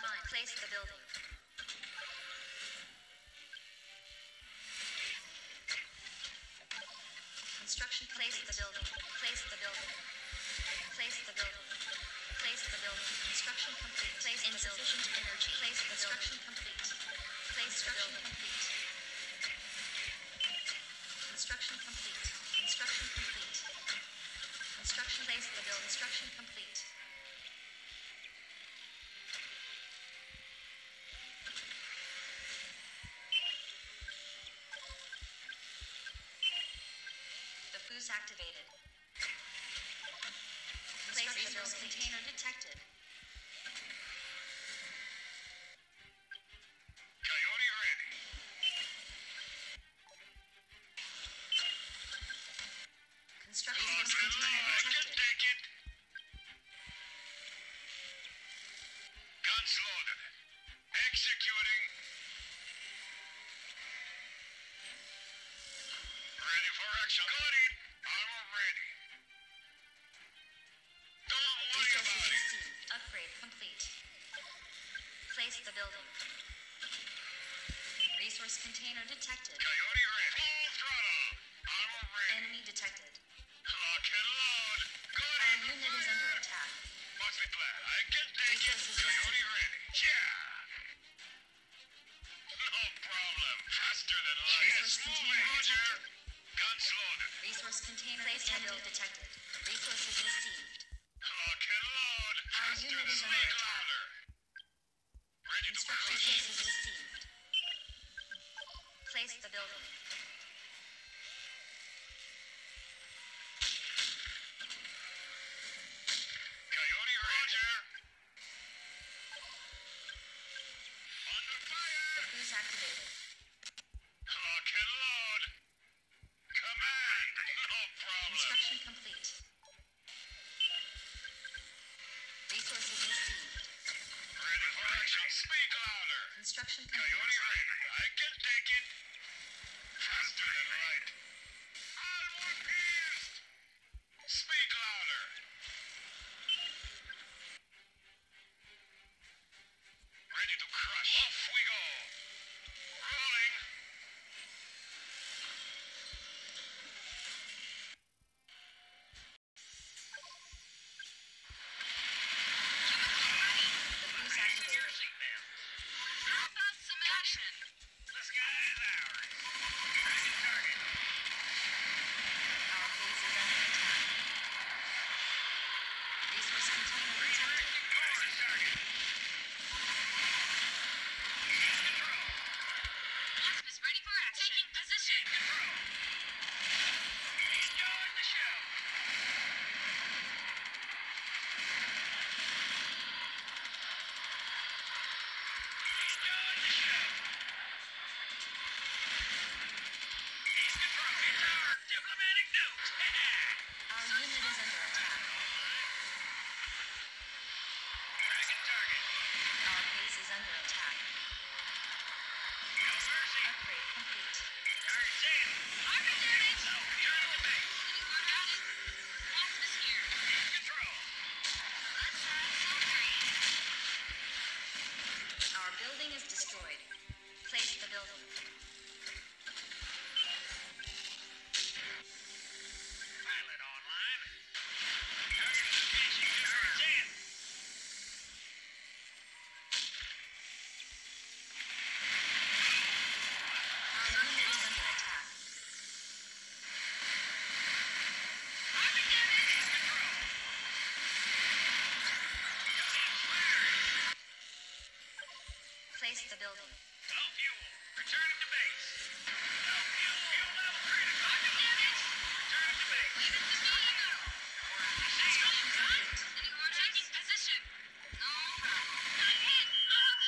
time. Place the building. Construction. Place the building. Place the building. Place the building. Place the building. Construction complete. Place insufficient energy. Place construction complete. Place construction complete. Construction complete. Construction complete. Construction place the building. Construction complete. The fuse activated. Place the. Container detected. Place the building. Resource container detected. Coyote ready. Full throttle. Armor ready. Enemy detected. Lock and load. Got Our it. unit is under attack. What's the? I can take it. Coyote received. ready. Yeah. No problem. Faster than light. Resource container detected. Guns loaded. Resource container detected. detected. Place the building. Low fuel. Returning to base. Low fuel. Fuel level critical. Target damage. To base. Leave it to me. Orders received. Construction complete. Anyone taking position? No problem. Hit. Ah!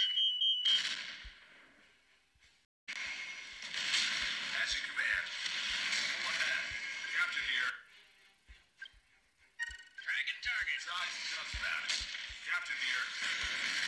That's command. Full ahead. Captain here. Tracking target. Size just. Captain here.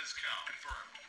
has come. Confirmed.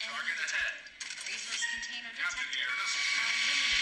Target ahead. Resource container detected.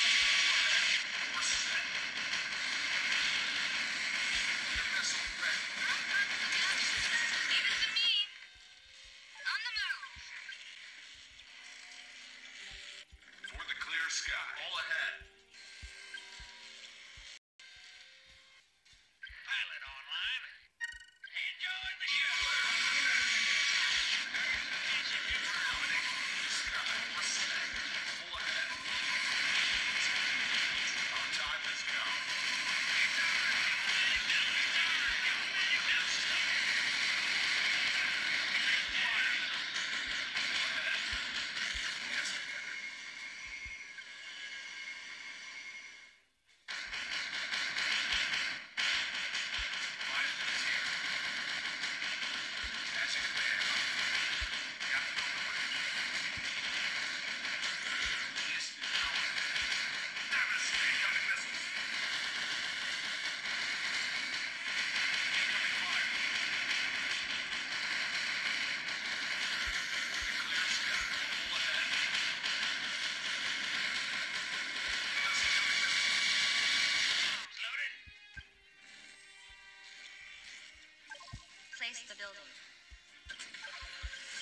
building.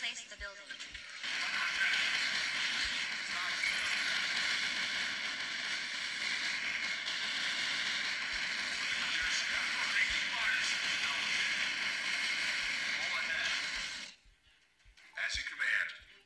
Place the building. As you command.